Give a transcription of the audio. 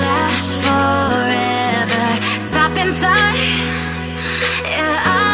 last forever. Stop in time, yeah, I